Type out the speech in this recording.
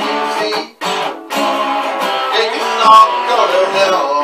easy. Yeah, you not gonna help.